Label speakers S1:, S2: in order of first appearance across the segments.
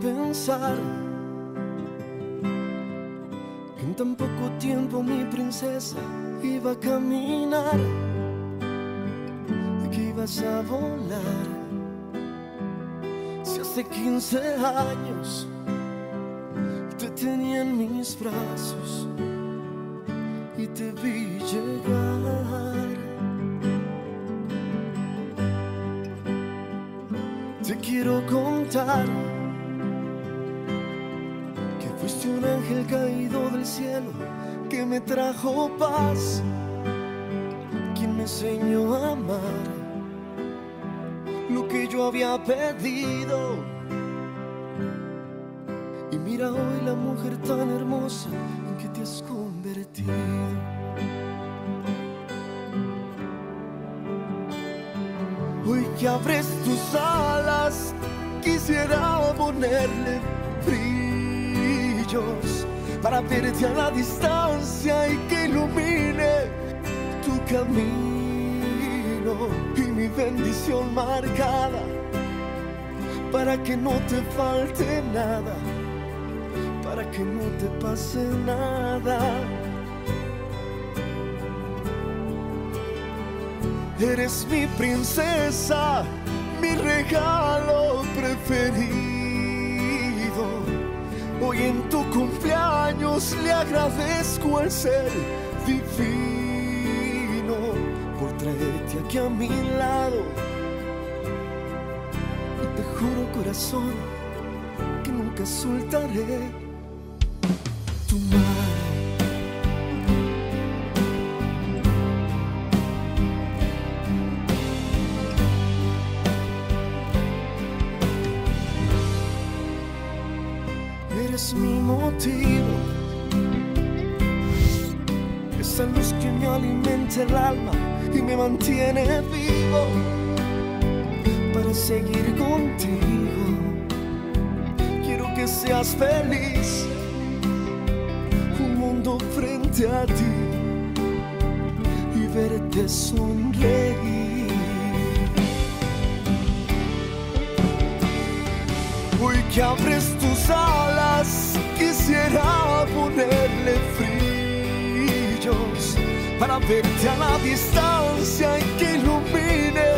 S1: pensar que en tan poco tiempo mi princesa iba a caminar y que ibas a volar. Si hace 15 años te tenía en mis brazos y te vi llegar. Te quiero contar fuiste un ángel caído del cielo que me trajo paz, quien me enseñó a amar lo que yo había pedido. Y mira hoy la mujer tan hermosa en que te has convertido. Hoy que abres tus alas, quisiera ponerle para verte a la distancia y que ilumine tu camino y mi bendición marcada para que no te falte nada, para que no te pase nada. Eres mi princesa, mi regalo preferido. Hoy en tu le agradezco el ser divino por traerte aquí a mi lado. Y te juro corazón que nunca soltaré tu mano. Eres mi motivo, alimenta el alma y me mantiene vivo para seguir contigo. Quiero que seas feliz, un mundo frente a ti y verte sonreír. Hoy que abres tus verte a la distancia y que ilumine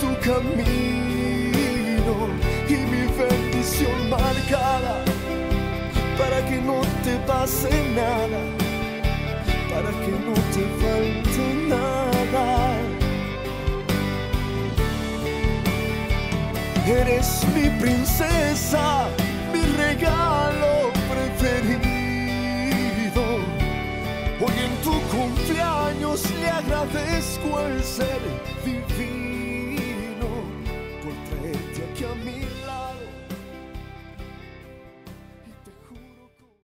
S1: tu camino y mi bendición marcada para que no te pase nada, para que no te falte nada. Eres mi princesa, mi regalo agradezco el ser divino.